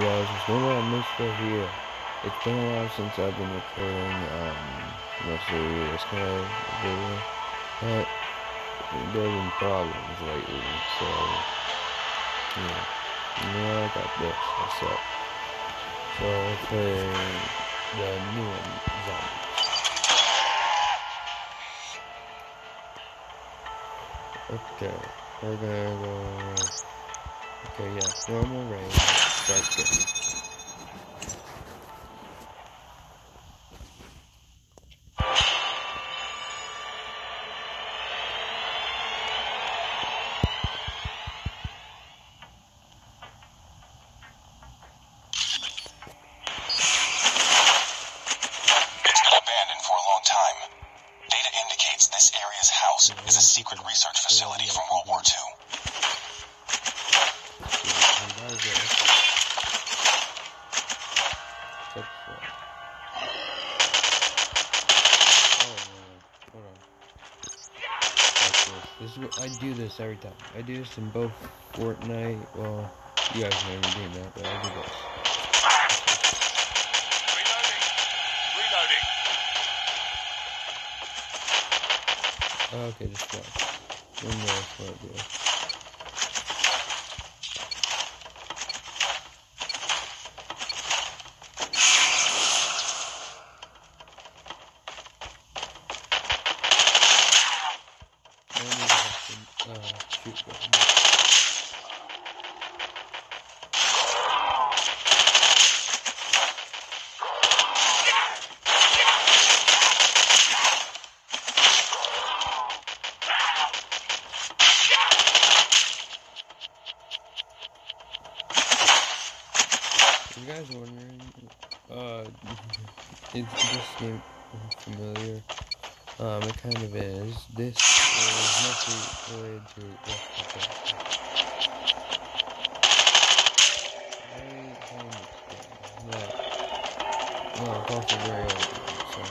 guys, it's been a while, Mr. here. It's been a while since I've been recording, um, mostly this kind of video, but there have been problems lately, so, yeah. Now I got this, what's up? So, playing the new one, Zombies. Okay, we're gonna go... Okay, yeah, normal range, start game. I do this in both Fortnite. Well, you guys know me doing that, but I do this. Reloading. Reloading. Okay, just watch. One more what I is this game familiar? Um, it kind of is. This is mostly related to Left 4 Dead. Very kind of No, no, it's also very old, so.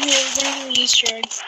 Yeah, we're Easter eggs.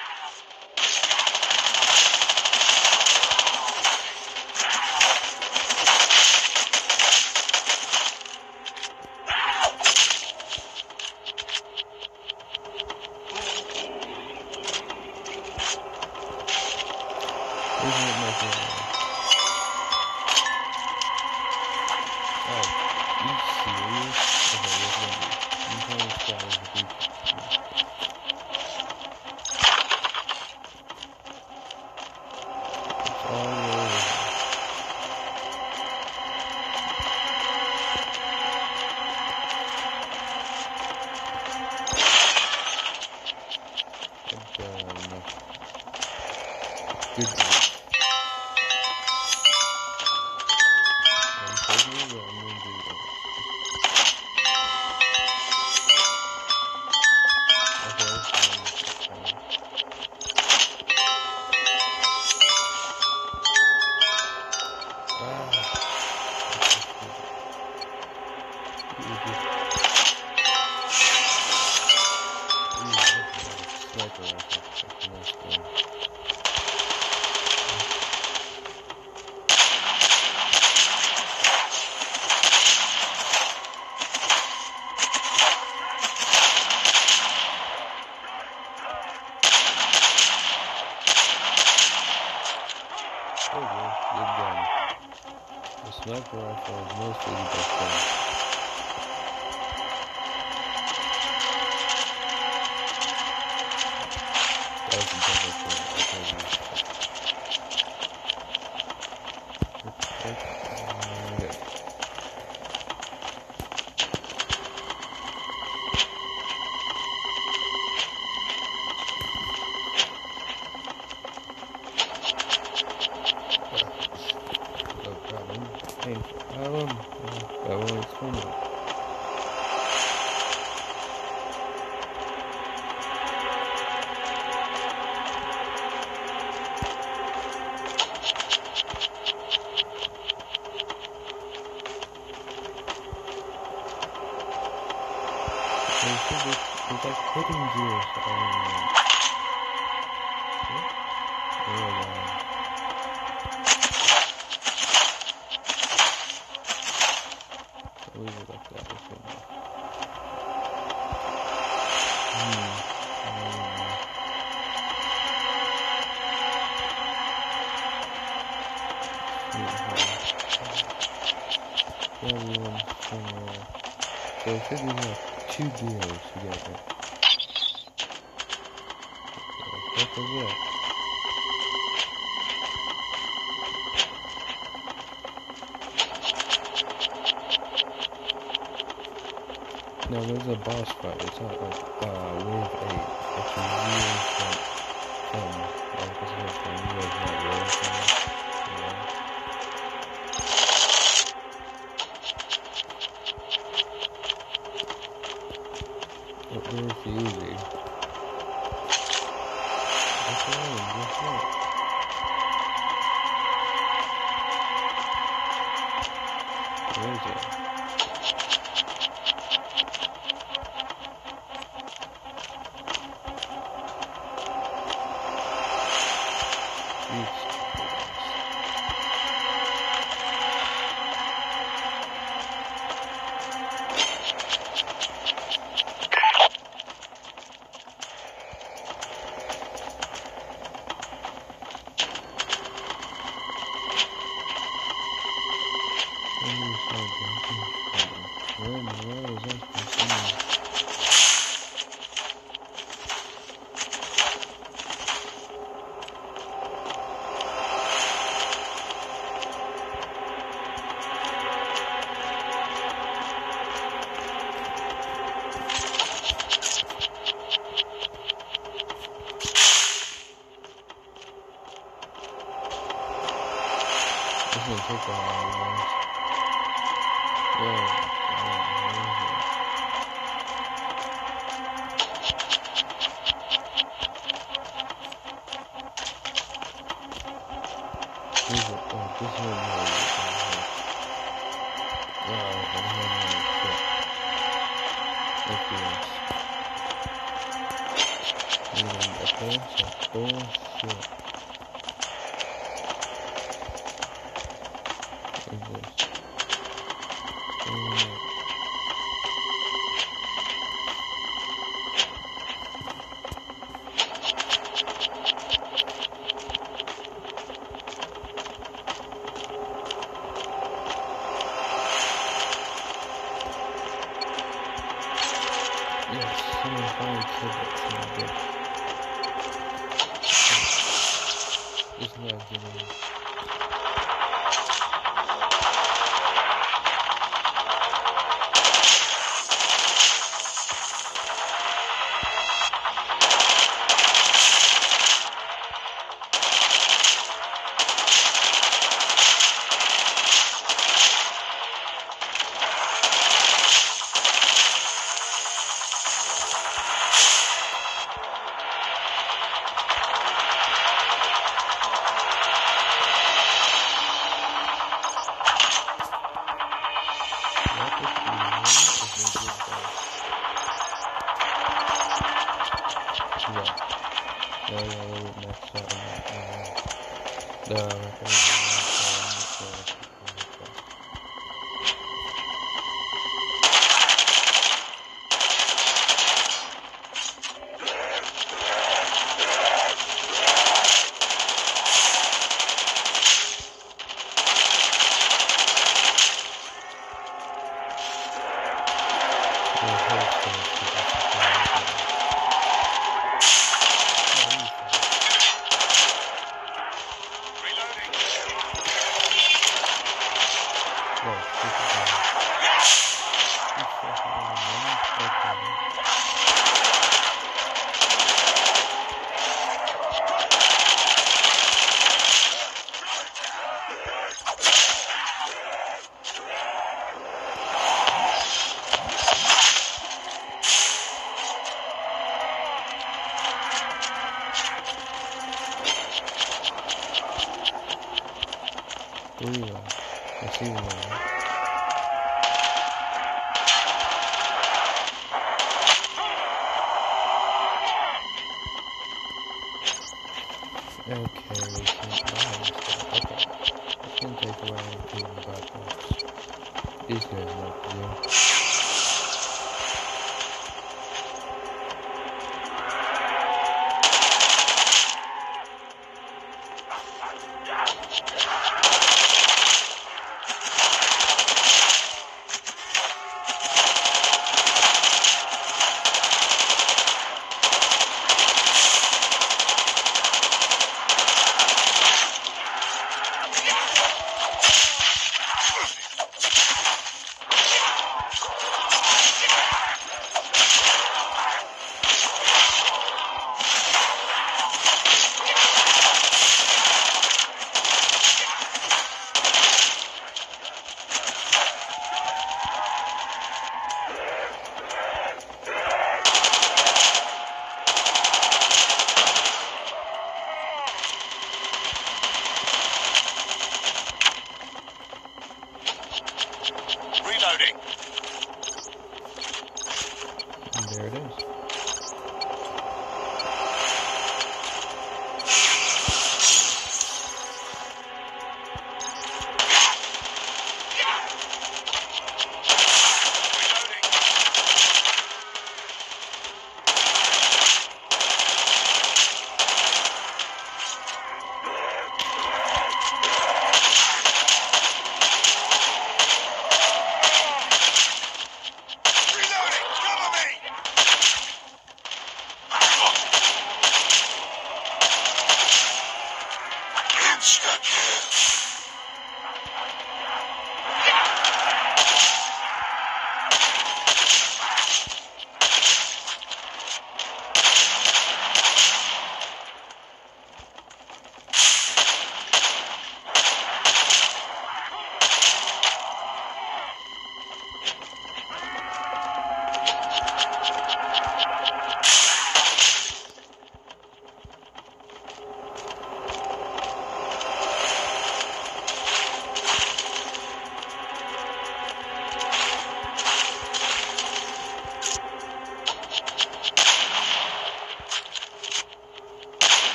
A sniper rifle. That's a nice gun. No, there's a boss fight. It's not like uh, Wave 8. It's a real fight. Um, like a real fight. pensa, pensa. Meu Deus. Hum.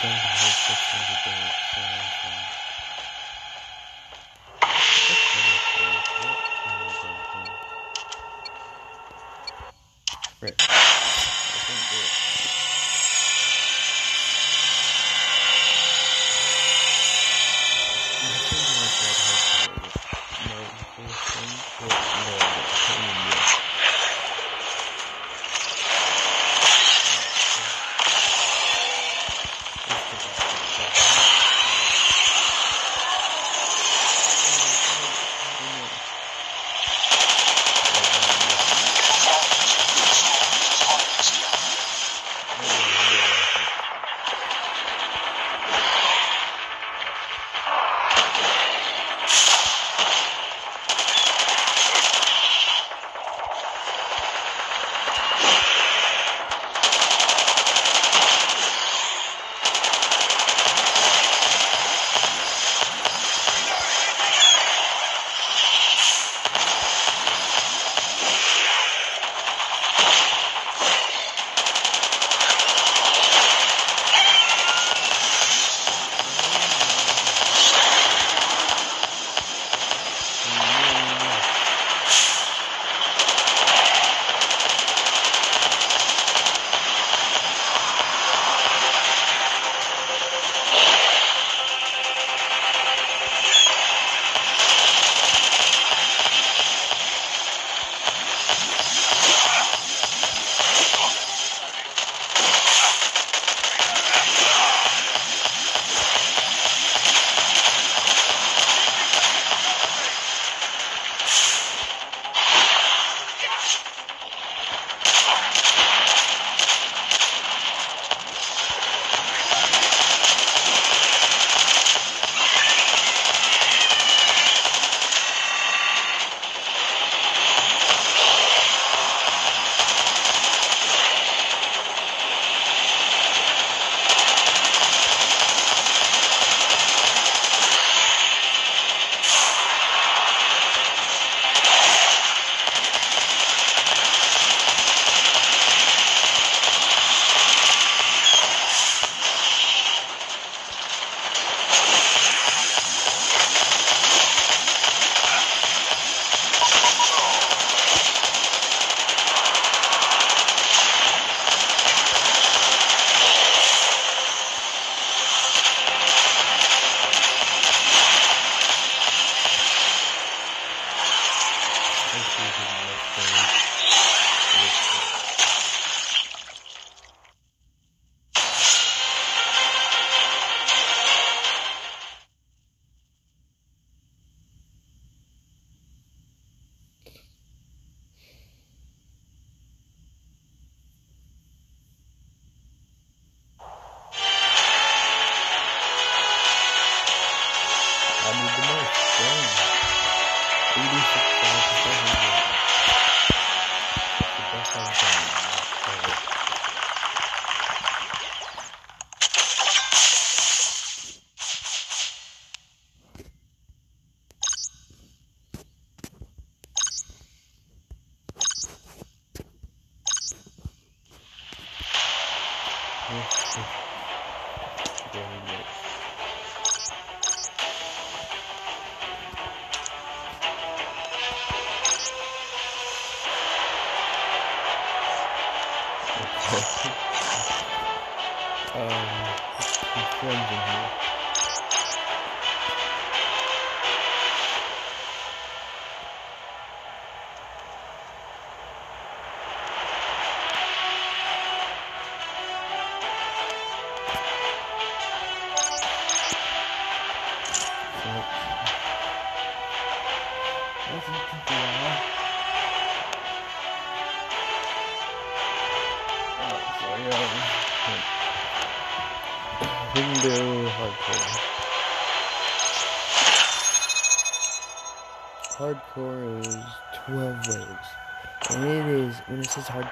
This, this gun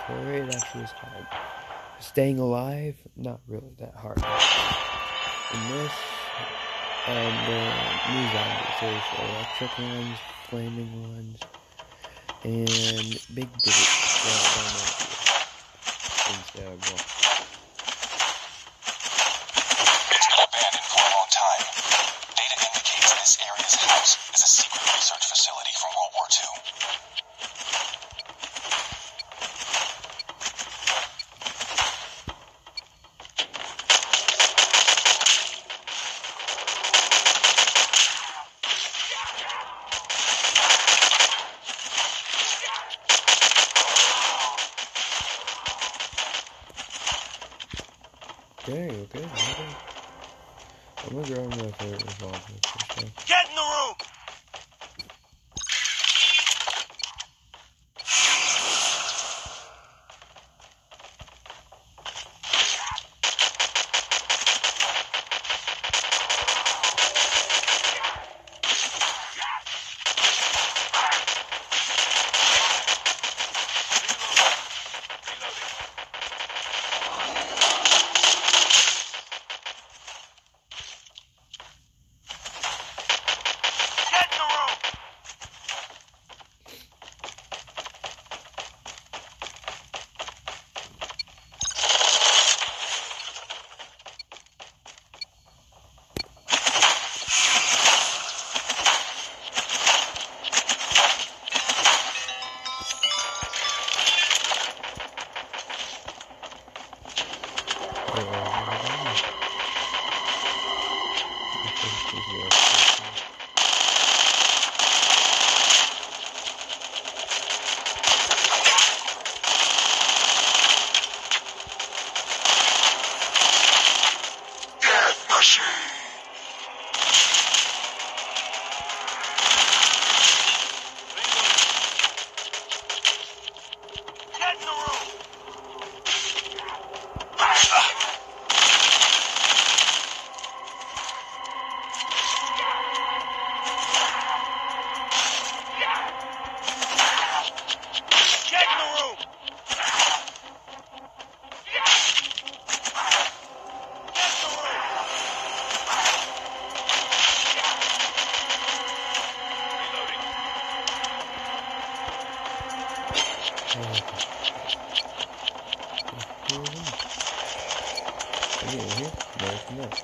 career, it actually is hard. Staying alive, not really that hard. In this, um, the new zombies, there's electric ones, flaming ones, and big digits. Well, instead of well, Okay, okay. I'm gonna grab my favorite revolver. Get in the room! Угу. Угу. Да, да.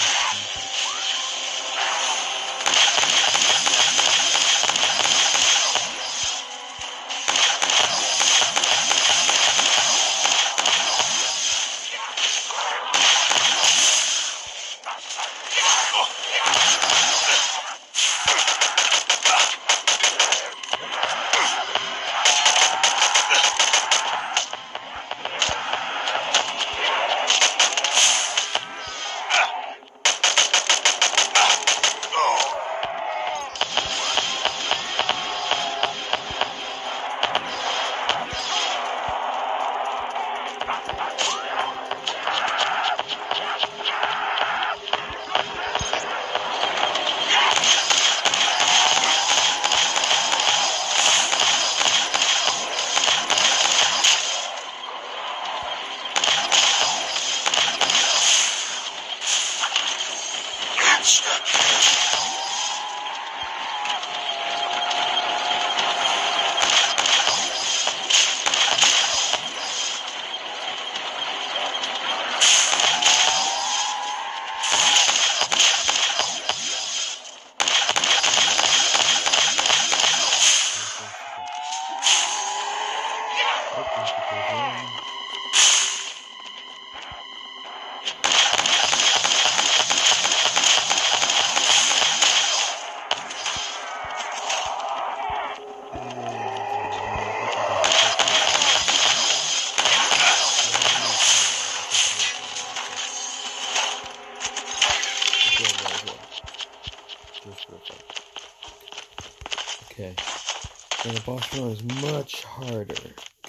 That person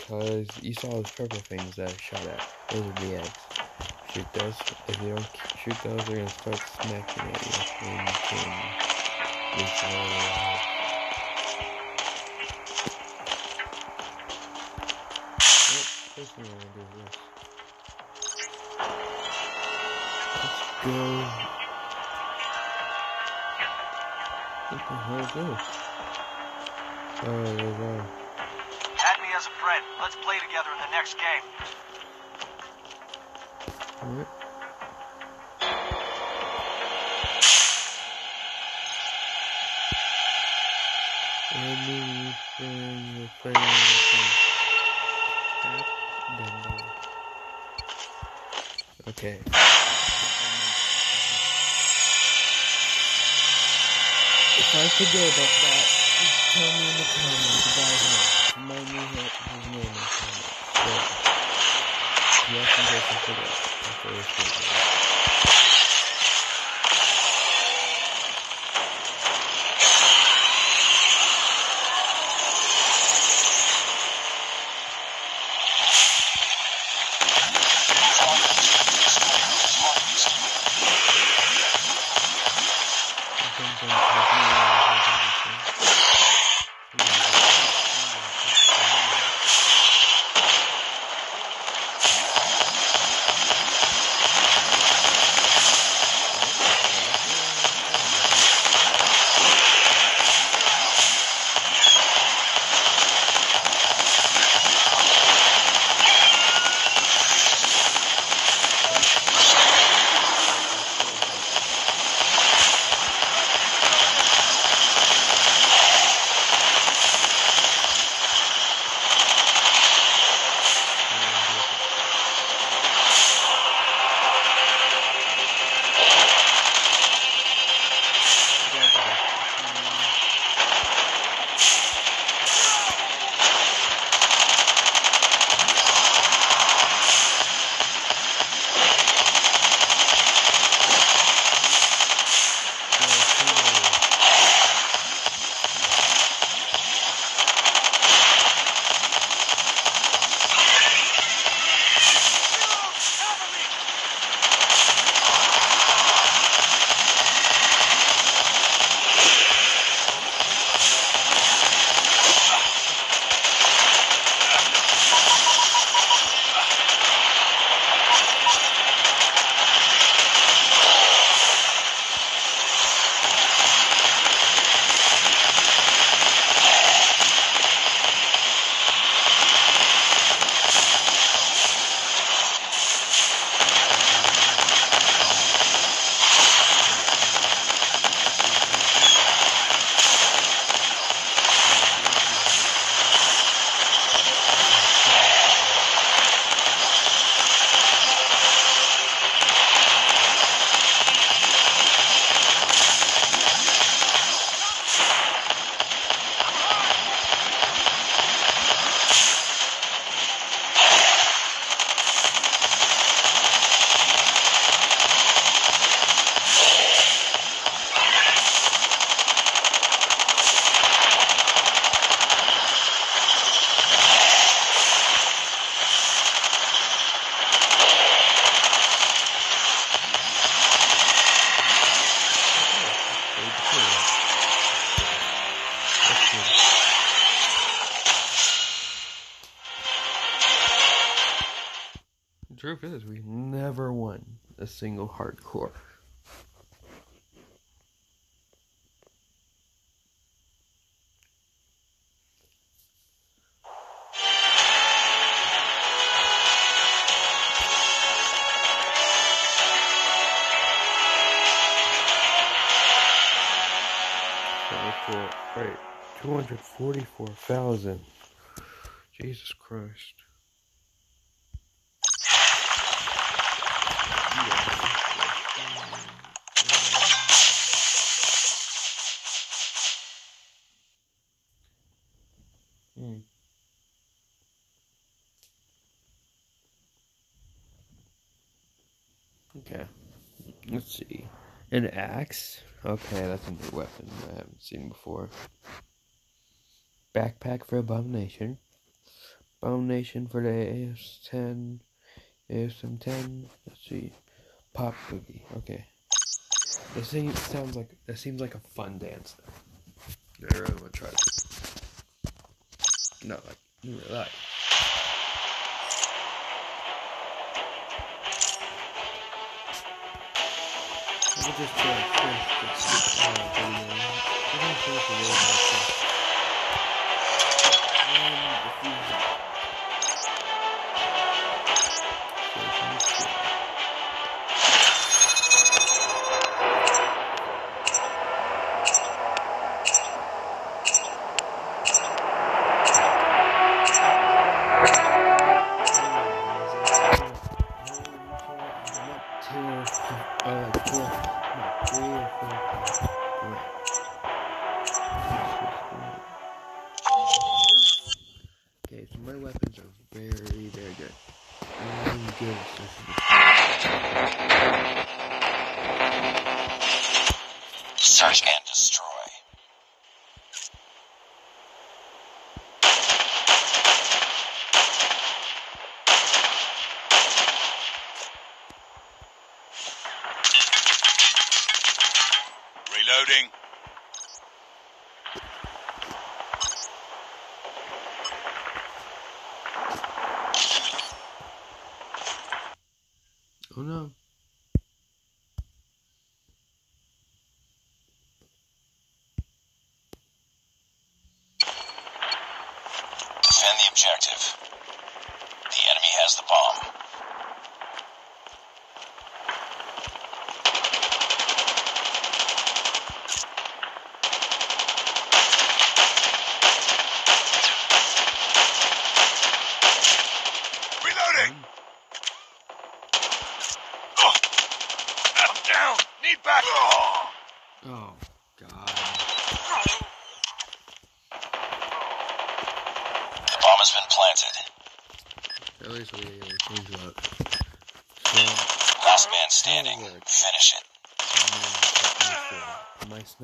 because you saw those purple things that I shot at. Those are the eggs. Shoot those. If you don't shoot those, they're gonna start smacking at you, and you can thing I'm gonna do is this. Let's go. What the hell is this? Oh, there we Let's play together in the next game. Alright. Any friend, your friend, can tap Dumbo. Okay. If I forget about that, just tell me in the comments, you guys know. Remind me his, his name in. Yes, in case I forget. After this video. Is, we never won a single hardcore. Forty-four thousand. Jesus Christ. Hmm. Okay. Let's see. An axe. Okay, that's a new weapon I haven't seen before. Backpack for Abomination. Abomination for the AS10. ASM10. Let's see. Pop Boogie. Okay. This thing sounds like that seems like a fun dance. Though. I really want to try this. No, like, you really like. Let me just try first this video.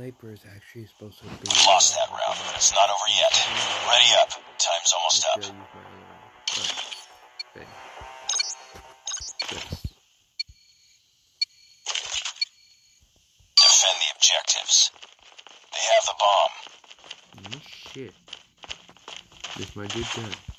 Viper is actually supposed to be. We lost that round, but it's not over yet. Ready up. Time's almost up. Uh, Defend the objectives. They have the bomb. Oh, shit. This might be done.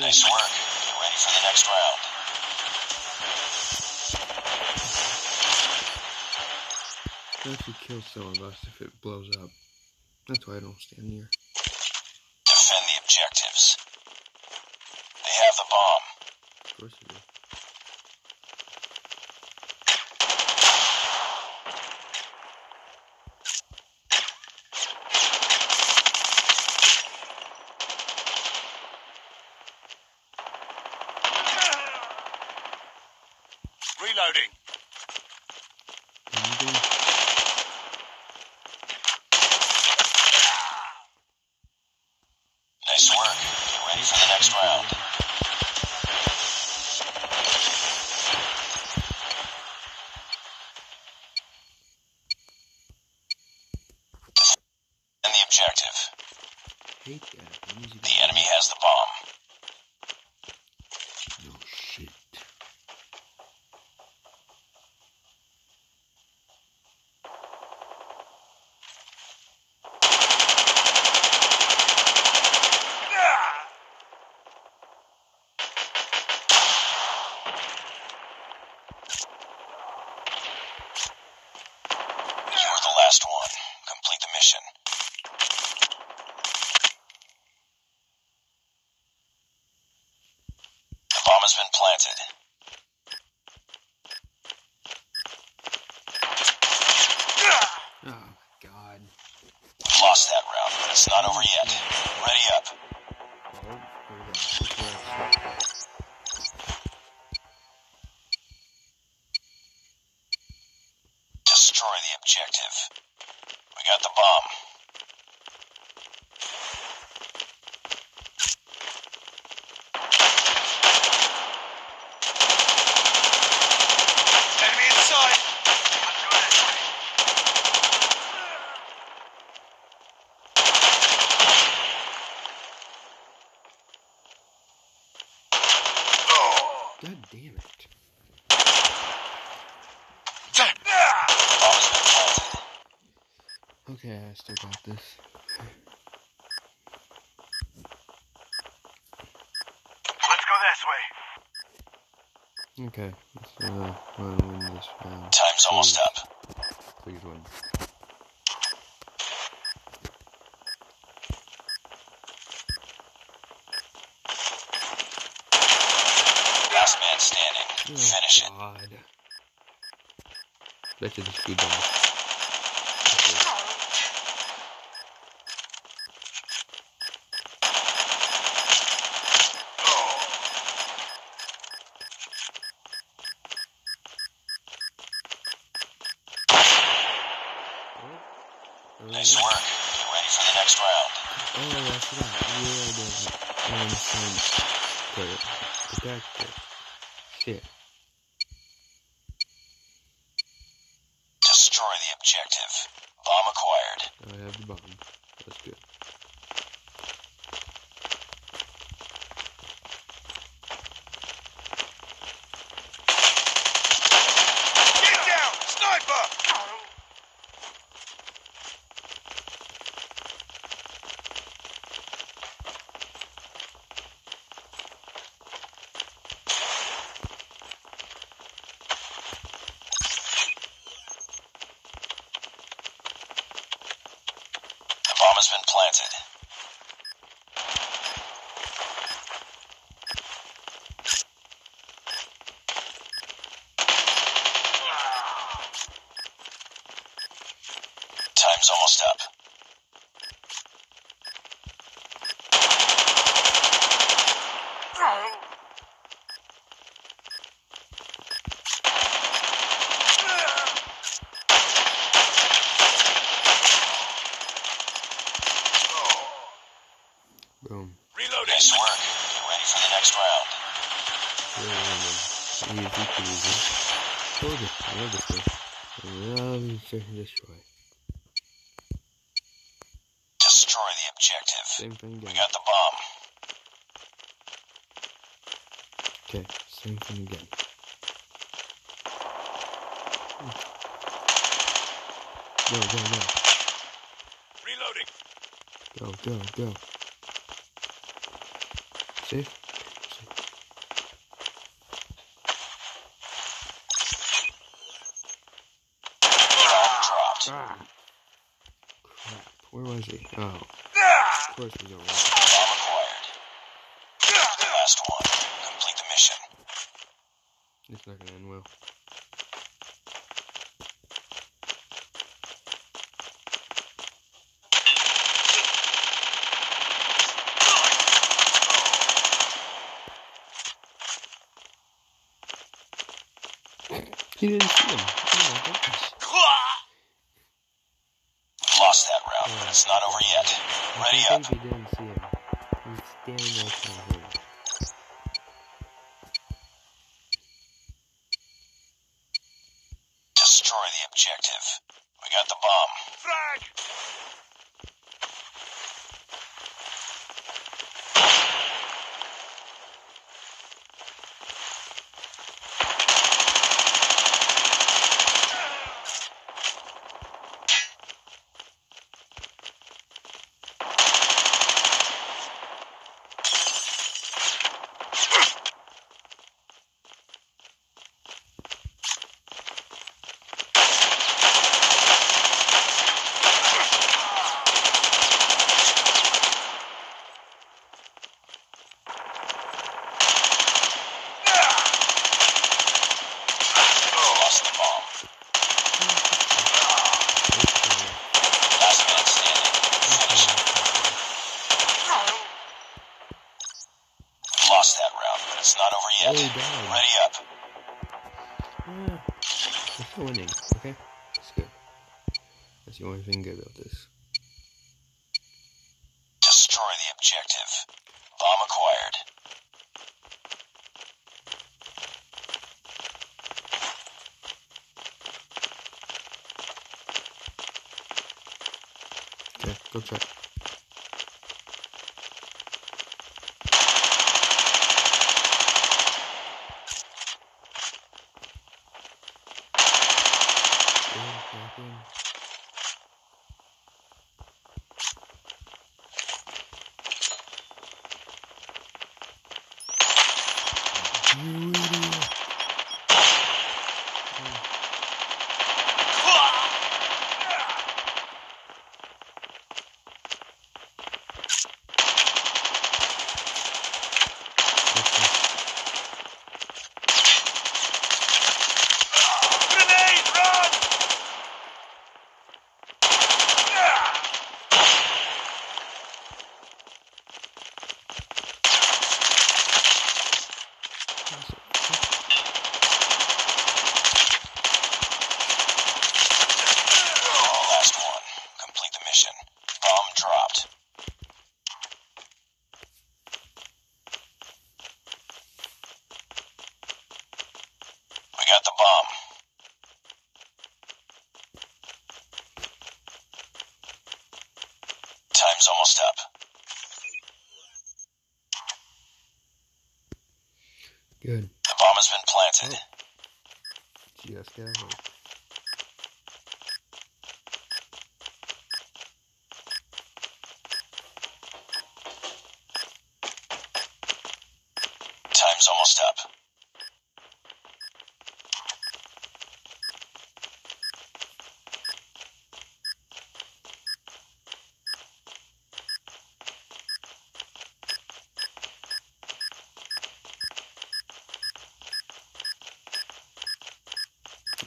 Nice work. Get ready for the next round. What if you kill some of us if it blows up? That's why I don't stand near. Defend the objectives. They have the bomb. Of course they do. objective. heute nicht wieder strengthen again. Go, go, go. Reloading. Go, go, go. See? Ah, crap. Where was he? Oh. Of course we don't He didn't see him. Oh my. Lost that round, but it's not over yet. Ready I think up. He didn't see him. He's standing there. Oh.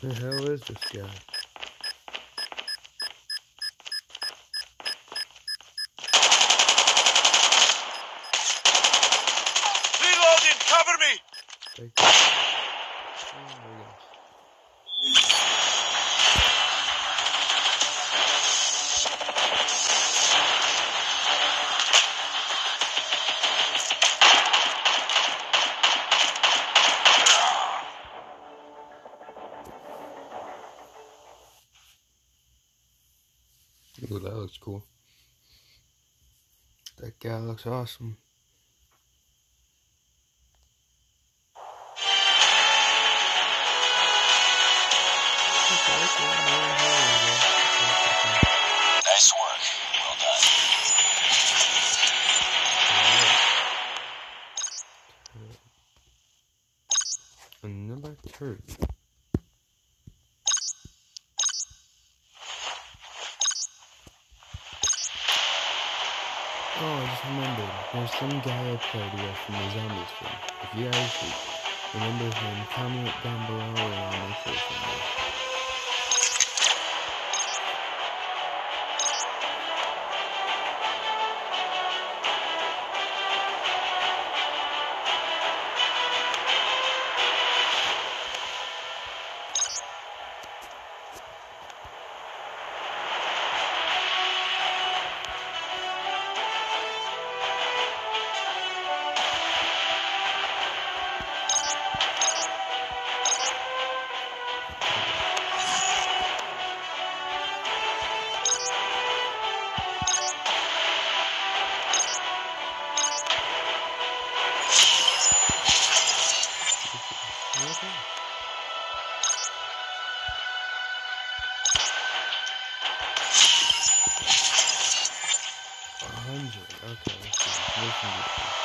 The hell is this guy? guy looks awesome. from the Zombies film. If you guys remember him, comment down below or on my social media. Listen to this.